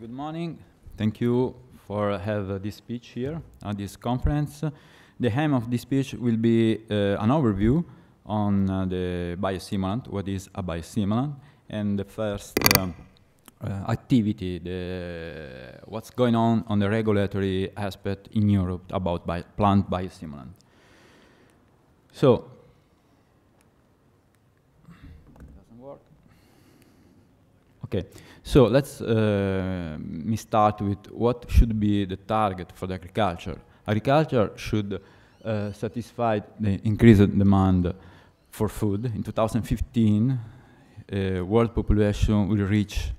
Good morning. Thank you for have this speech here at this conference. The aim of this speech will be uh, an overview on uh, the biostimulant, what is a biostimulant, and the first um, uh, activity, the, what's going on on the regulatory aspect in Europe about bi plant biostimulant. So, doesn't work. Okay, so let's uh, me start with what should be the target for the agriculture. Agriculture should uh, satisfy the increased demand for food. In 2015, uh, world population will reach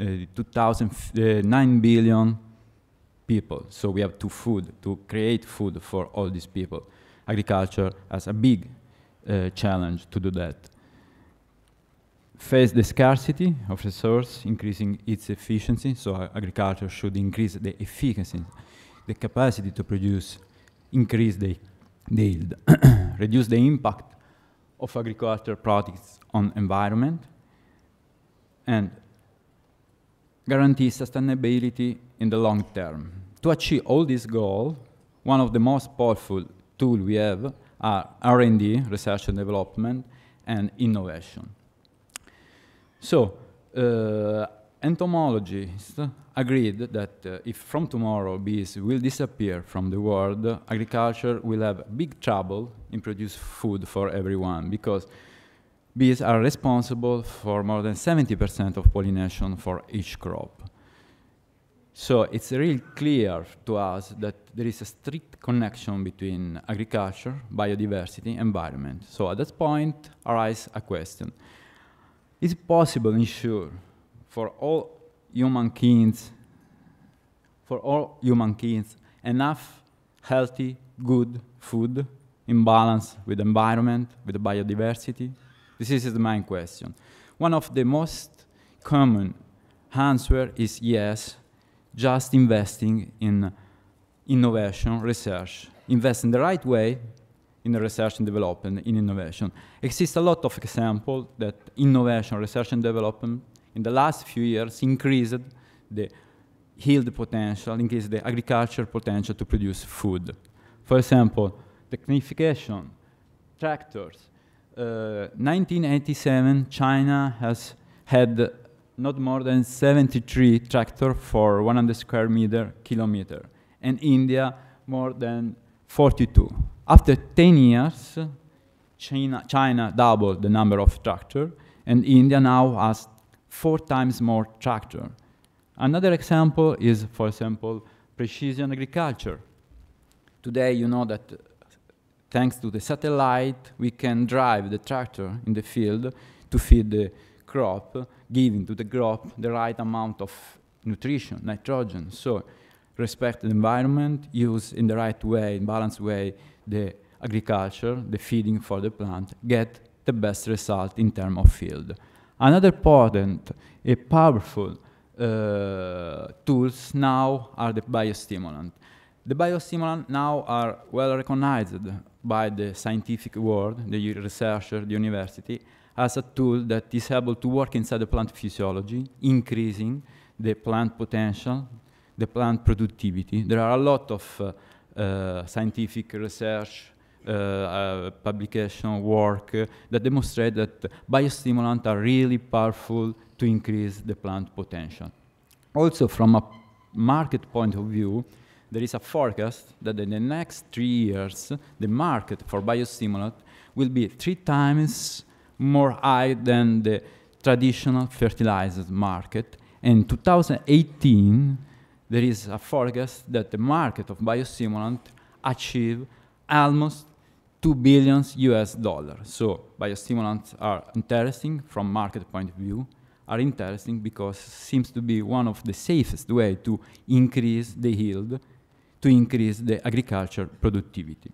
uh, 2000, uh, 9 billion people. So we have to food, to create food for all these people. Agriculture has a big uh, challenge to do that. Face the scarcity of resource, increasing its efficiency. So agriculture should increase the efficacy, the capacity to produce, increase the, the yield, reduce the impact of agricultural products on environment, and guarantee sustainability in the long term. To achieve all these goals, one of the most powerful tools we have are R&D, research and development, and innovation. So, uh, entomologists agreed that uh, if from tomorrow bees will disappear from the world, agriculture will have big trouble in produce food for everyone because bees are responsible for more than 70% of pollination for each crop. So it's really clear to us that there is a strict connection between agriculture, biodiversity, environment. So at that point arises a question. Is it possible ensure for all human beings, for all human beings, enough healthy, good food in balance with environment, with the biodiversity? This is the main question. One of the most common answer is yes, just investing in innovation, research, invest in the right way in research and development, in innovation. Exists a lot of examples that innovation, research and development in the last few years increased the yield potential, increased the agriculture potential to produce food. For example, technification, tractors. Uh, 1987, China has had not more than 73 tractors for 100 square meter kilometer, and India more than 42. After 10 years, China, China doubled the number of tractors, and India now has four times more tractor. Another example is, for example, precision agriculture. Today, you know that uh, thanks to the satellite, we can drive the tractor in the field to feed the crop, giving to the crop the right amount of nutrition, nitrogen. So respect the environment, use in the right way, in balanced way, the agriculture, the feeding for the plant, get the best result in terms of field. Another potent, a powerful uh, tools now are the biostimulant. The biostimulant now are well recognized by the scientific world, the researcher, the university, as a tool that is able to work inside the plant physiology, increasing the plant potential, the plant productivity. There are a lot of uh, uh, scientific research, uh, publication work that demonstrate that biostimulants are really powerful to increase the plant potential. Also, from a market point of view, there is a forecast that in the next three years, the market for biostimulant will be three times more high than the traditional fertilizer market. In 2018, there is a forecast that the market of biostimulant achieve almost 2 billion US dollars. So biostimulants are interesting from market point of view, are interesting because seems to be one of the safest way to increase the yield, to increase the agriculture productivity.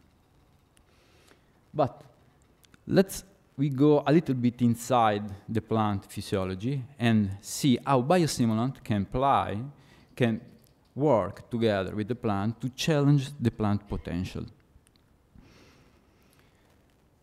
But let's we go a little bit inside the plant physiology and see how biostimulant can apply, can work together with the plant to challenge the plant potential.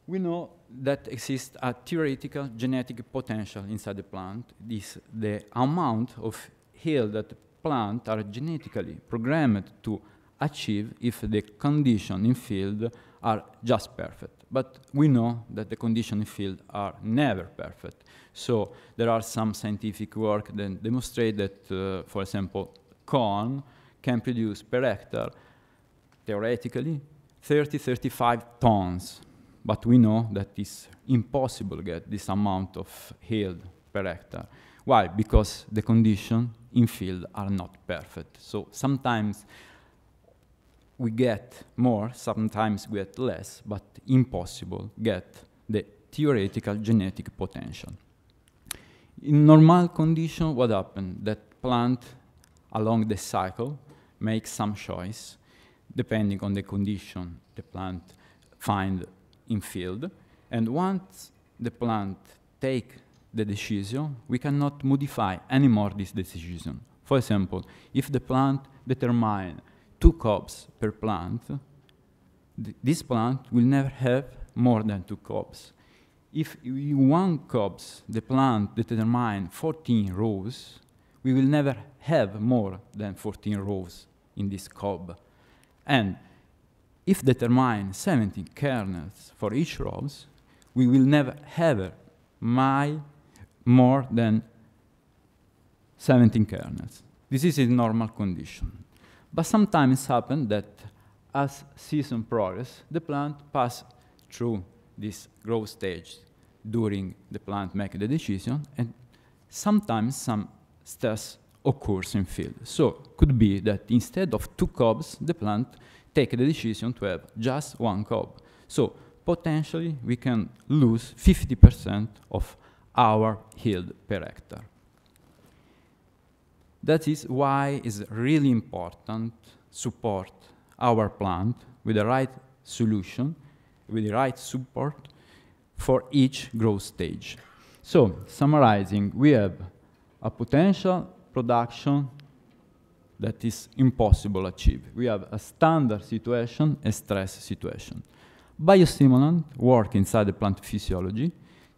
We know that exists a theoretical genetic potential inside the plant. This the amount of yield that the plant are genetically programmed to achieve if the condition in field are just perfect. But we know that the condition in field are never perfect. So there are some scientific work that demonstrate that, uh, for example, corn can produce per hectare, theoretically, 30, 35 tons. But we know that it's impossible to get this amount of yield per hectare. Why? Because the conditions in field are not perfect. So sometimes we get more, sometimes we get less, but impossible get the theoretical genetic potential. In normal condition, what happens? That plant along the cycle make some choice, depending on the condition the plant find in field. And once the plant take the decision, we cannot modify anymore this decision. For example, if the plant determine two cobs per plant, th this plant will never have more than two cobs. If one cobs, the plant determine 14 rows, we will never have more than 14 rows in this cob. And if determine 17 kernels for each rows, we will never have my more than 17 kernels. This is a normal condition. But sometimes happen that as season progress, the plant pass through this growth stage during the plant making the decision, and sometimes some stress occurs in field. So could be that instead of two cobs, the plant take the decision to have just one cob. So potentially we can lose 50% of our yield per hectare. That is why it's really important support our plant with the right solution, with the right support for each growth stage. So, summarizing, we have a potential production that is impossible to achieve. We have a standard situation, a stress situation. Biostimulant work inside the plant physiology,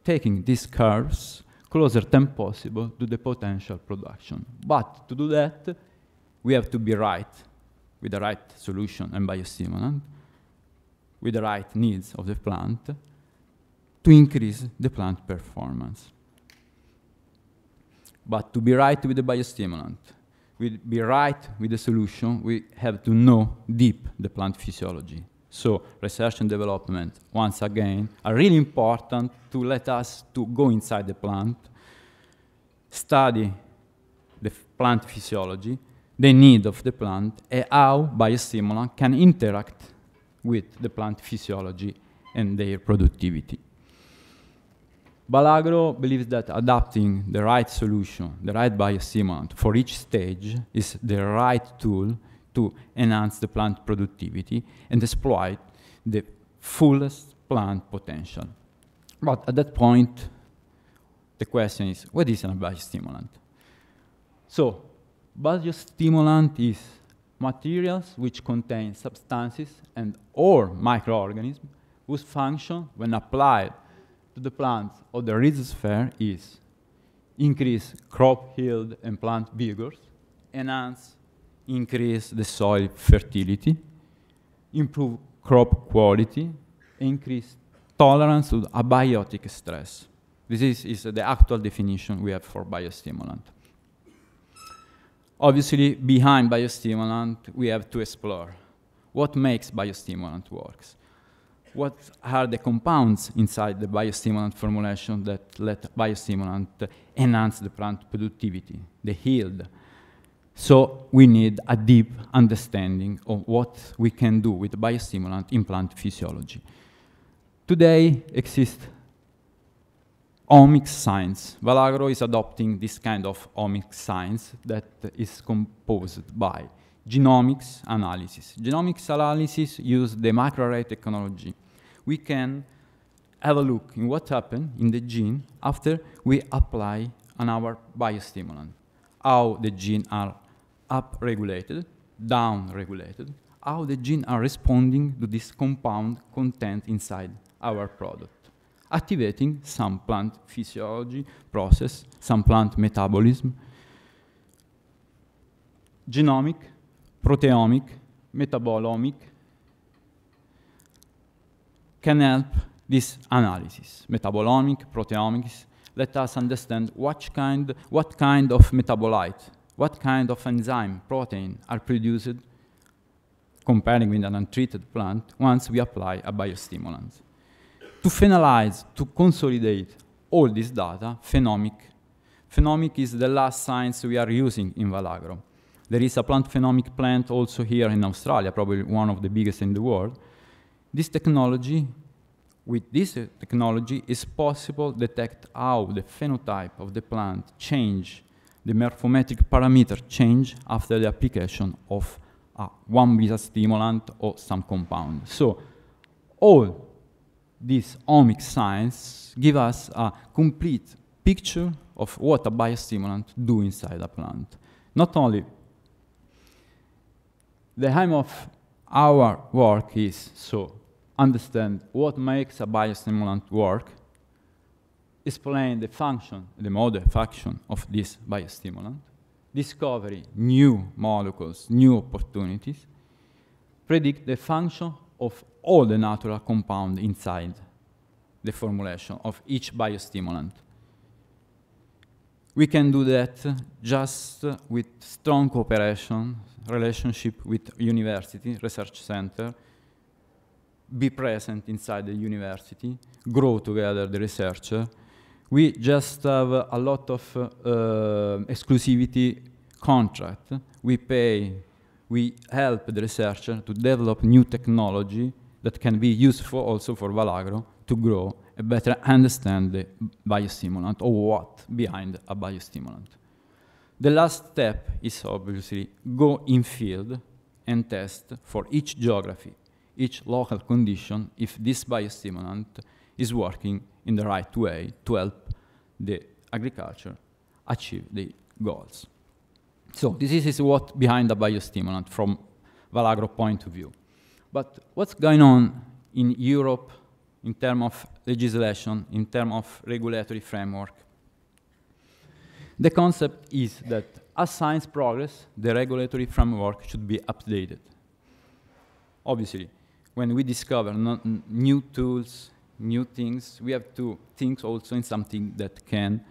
taking these curves closer than possible to the potential production. But to do that, we have to be right with the right solution and biostimulant, with the right needs of the plant, to increase the plant performance. But to be right with the biostimulant, we be right with the solution, we have to know deep the plant physiology. So research and development, once again, are really important to let us to go inside the plant, study the plant physiology, the need of the plant, and how biostimulant can interact with the plant physiology and their productivity. Valagro believes that adapting the right solution, the right biostimulant for each stage is the right tool to enhance the plant productivity and exploit the fullest plant potential. But at that point, the question is, what is a biostimulant? So, biostimulant is materials which contain substances and or microorganisms whose function, when applied to the plants of the rhizosphere is increase crop yield and plant vigors, enhance, increase the soil fertility, improve crop quality, increase tolerance to abiotic stress. This is, is the actual definition we have for biostimulant. Obviously, behind biostimulant, we have to explore what makes biostimulant works what are the compounds inside the biostimulant formulation that let biostimulant enhance the plant productivity, the yield. So we need a deep understanding of what we can do with biostimulant in plant physiology. Today exists omics science. Valagro is adopting this kind of omics science that is composed by genomics analysis. Genomics analysis use the microarray technology we can have a look in what happened in the gene after we apply on our biostimulant. How the gene are up-regulated, down-regulated, how the gene are responding to this compound content inside our product, activating some plant physiology process, some plant metabolism, genomic, proteomic, metabolomic can help this analysis. Metabolomic, proteomics, let us understand what kind, what kind of metabolite, what kind of enzyme, protein are produced comparing with an untreated plant once we apply a biostimulant. To finalize, to consolidate all this data, phenomic. Phenomic is the last science we are using in Valagro. There is a plant phenomic plant also here in Australia, probably one of the biggest in the world. This technology, with this uh, technology, is possible to detect how the phenotype of the plant change, the morphometric parameter change after the application of a one biostimulant or some compound. So all this omic science give us a complete picture of what a biostimulant do inside a plant. Not only the aim of our work is so understand what makes a biostimulant work, explain the function, the mode of action of this biostimulant, discover new molecules, new opportunities, predict the function of all the natural compound inside the formulation of each biostimulant. We can do that just with strong cooperation, relationship with university, research center, be present inside the university, grow together the researcher. We just have a lot of uh, exclusivity contract. We pay, we help the researcher to develop new technology that can be useful also for Valagro to grow and better understand the biostimulant or what behind a biostimulant. The last step is obviously go in field and test for each geography, each local condition, if this biostimulant is working in the right way to help the agriculture achieve the goals. So this is what behind the biostimulant from Valagro point of view. But what's going on in Europe in terms of legislation, in terms of regulatory framework. The concept is that as science progress, the regulatory framework should be updated. Obviously, when we discover new tools, new things, we have to think also in something that can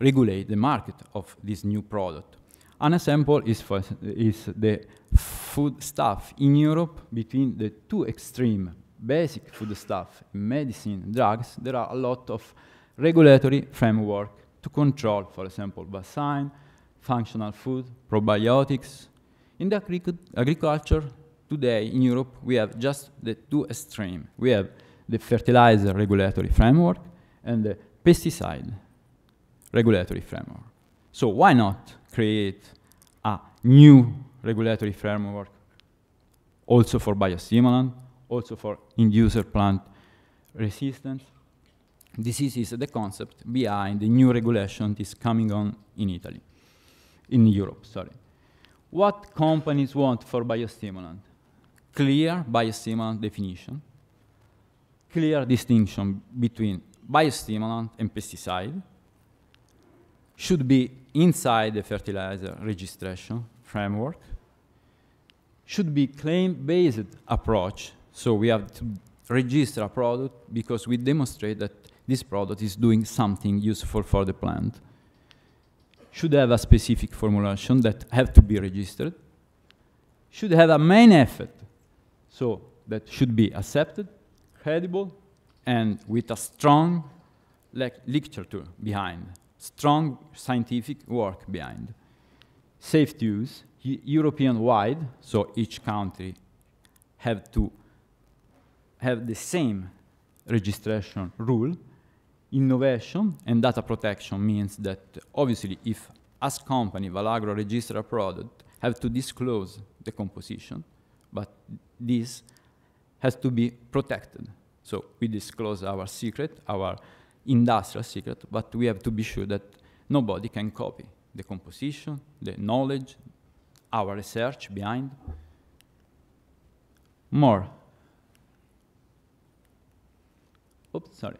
regulate the market of this new product. An example is, for, is the food stuff in Europe between the two extreme basic food stuff, medicine, drugs, there are a lot of regulatory framework to control, for example, vaccine, functional food, probiotics. In the agriculture today in Europe, we have just the two extremes. We have the fertilizer regulatory framework and the pesticide regulatory framework. So why not create a new regulatory framework also for biostimulant, also for inducer plant resistance. This is the concept behind the new regulation that is coming on in Italy, in Europe, sorry. What companies want for biostimulant? Clear biostimulant definition, clear distinction between biostimulant and pesticide, should be inside the fertilizer registration framework, should be claim-based approach so we have to register a product because we demonstrate that this product is doing something useful for the plant. Should have a specific formulation that have to be registered. Should have a main effect, so that should be accepted, credible, and with a strong literature behind, strong scientific work behind. Safe use, European-wide, so each country have to have the same registration rule. Innovation and data protection means that obviously if as company Valagro register a product, have to disclose the composition, but this has to be protected. So we disclose our secret, our industrial secret, but we have to be sure that nobody can copy the composition, the knowledge, our research behind. More oops, sorry,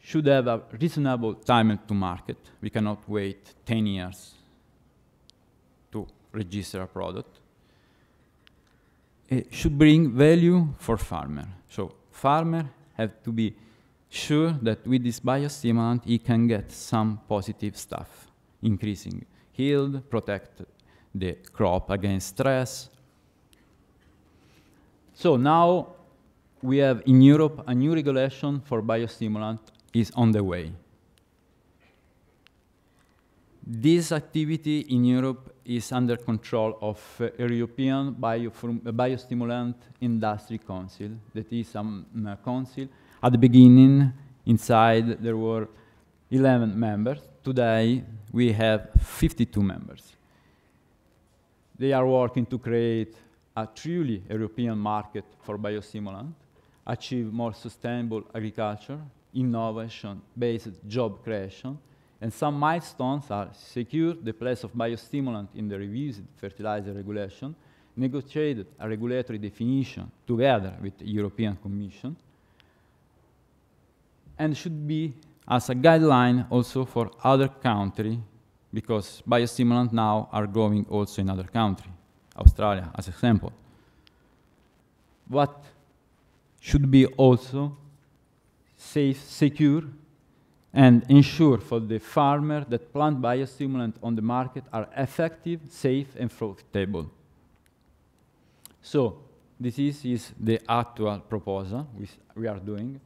should have a reasonable time to market. We cannot wait 10 years to register a product. It should bring value for farmer. So farmer have to be sure that with this biostimulant he can get some positive stuff, increasing yield, protect the crop against stress. So now we have in Europe a new regulation for biostimulant is on the way. This activity in Europe is under control of uh, European Bio Biostimulant Industry Council, that is a um, council. At the beginning, inside there were 11 members. Today, we have 52 members. They are working to create a truly European market for biostimulant, achieve more sustainable agriculture, innovation-based job creation, and some milestones are secure the place of biostimulant in the revised fertilizer regulation, negotiated a regulatory definition together with the European Commission, and should be as a guideline also for other countries because biostimulants now are growing also in other countries, Australia as example. What should be also safe, secure, and ensure for the farmer that plant biostimulants on the market are effective, safe, and profitable. So this is, is the actual proposal we are doing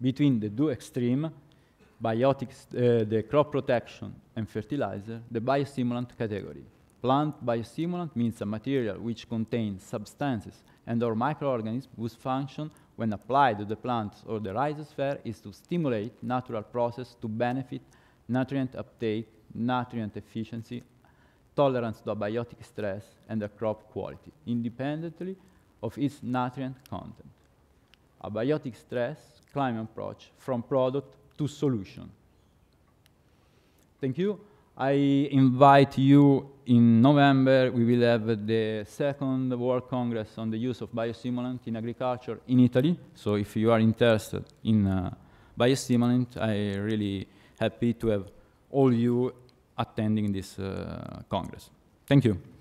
between the two extreme, biotics, uh, the crop protection and fertilizer, the biostimulant category. Plant biostimulant means a material which contains substances and or microorganisms whose function when applied to the plants or the rhizosphere is to stimulate natural process to benefit nutrient uptake, nutrient efficiency, tolerance to abiotic stress, and the crop quality, independently of its nutrient content. Abiotic stress climate approach from product to solution. Thank you. I invite you in November, we will have the second World Congress on the use of biostimulant in agriculture in Italy. So if you are interested in uh, biostimulant, I'm really happy to have all you attending this uh, Congress. Thank you.